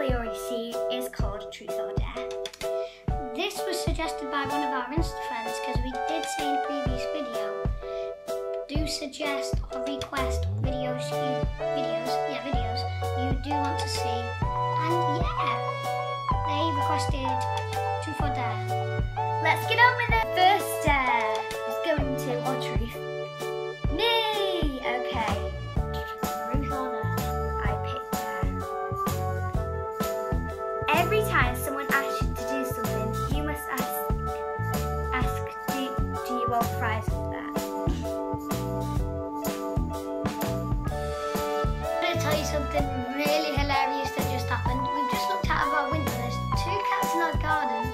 we already see is called Truth or Dare. This was suggested by one of our Insta friends because we did say in a previous video, do suggest or request videos, you, videos, yeah videos, you do want to see Every time someone asks you to do something, you must ask, ask, do, do you want fries with that? I'm going to tell you something really hilarious that just happened. We've just looked out of our window. There's two cats in our garden,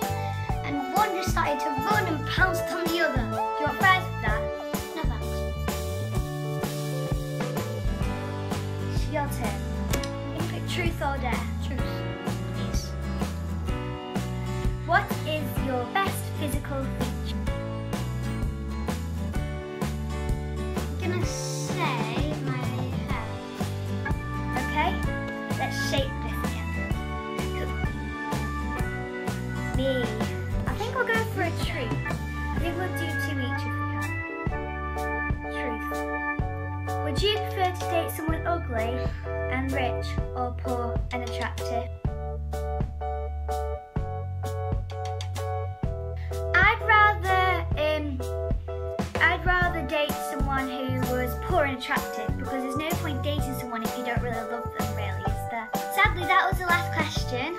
and one just started to run and pounced on the other. Do you want fries with that? No thanks. It's your turn. Pick truth or dare. Truth, Me. I think we'll go for a treat. I think we'll do two each if we can. Truth. Would you prefer to date someone ugly and rich or poor and attractive? I'd rather um I'd rather date someone who was poor and attractive because there's no point dating someone if you don't really love them, really, is there? Sadly, that was the last question.